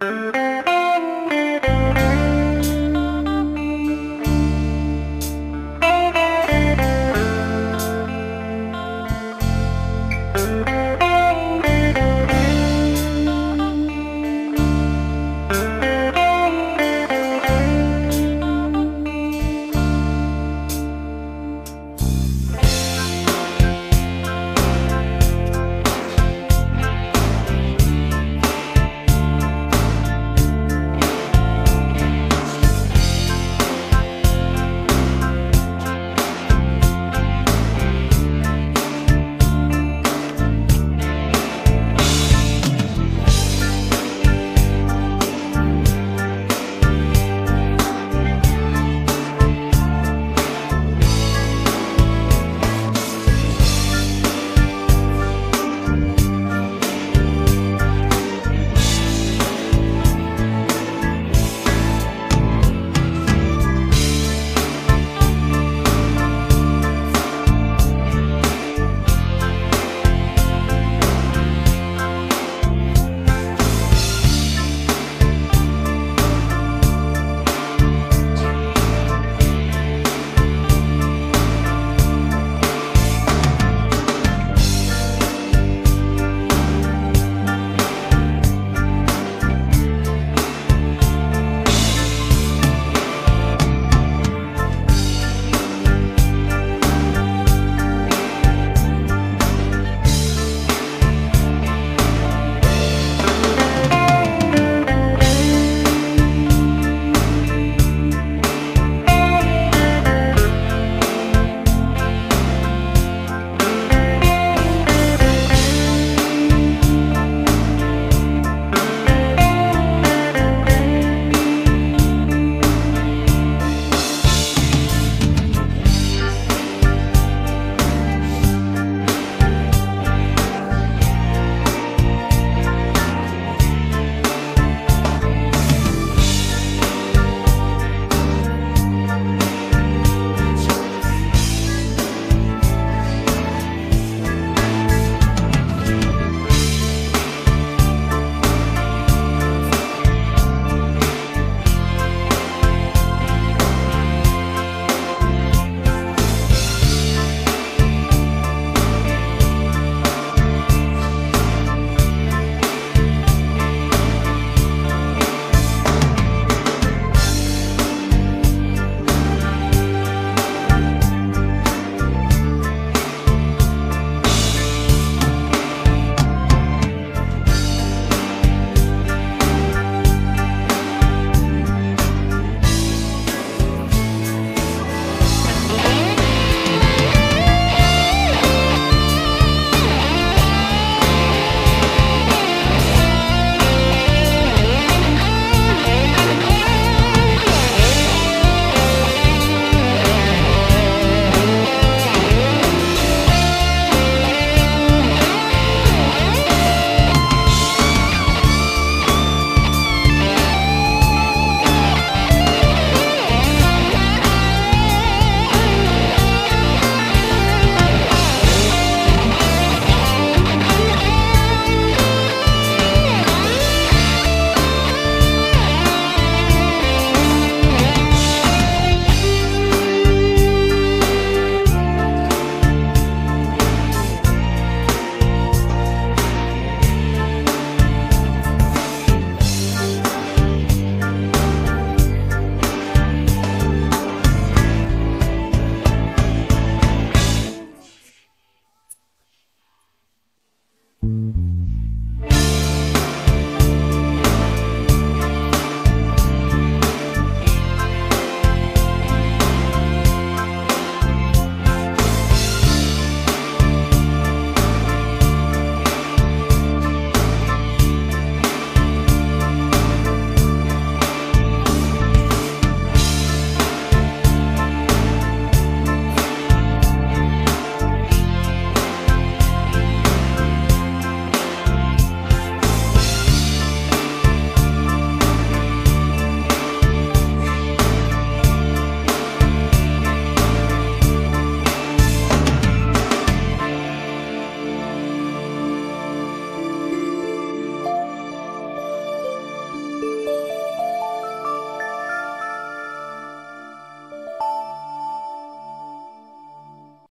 Bye.